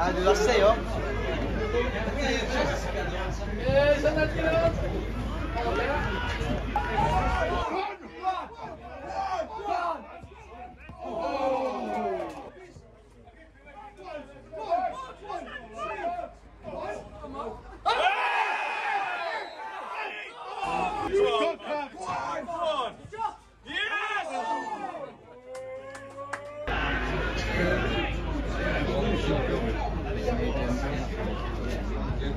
Ah, did I stay up? It two touch. One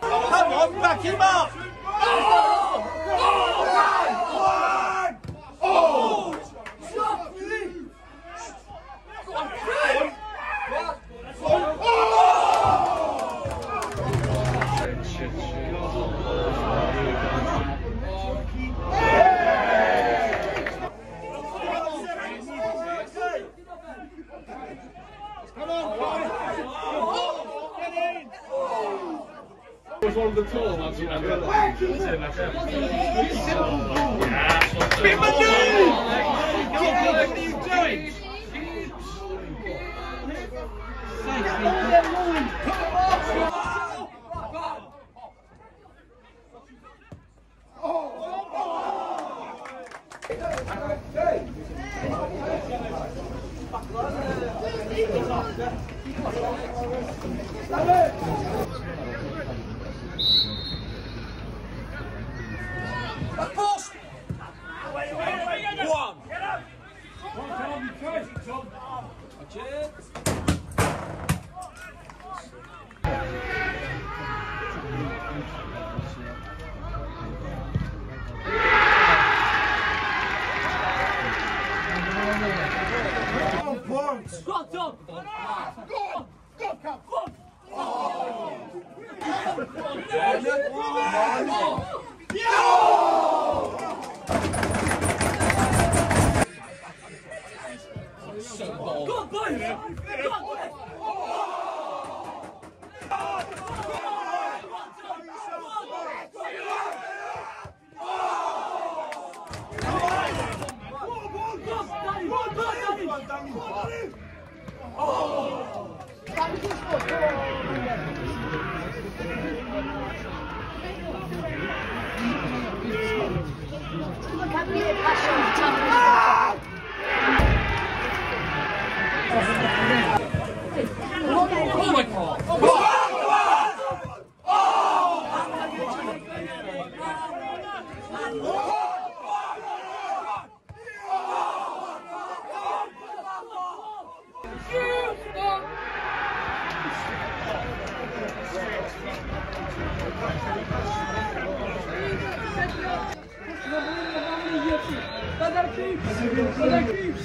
Come on, back him! Was one of the tall ones, you remember? Spin my What are you doing? One. Shut up! Go! Go, Cap! Go! Oh! 钻石钻石哇哇哇哇哇 Подарки! Подарки!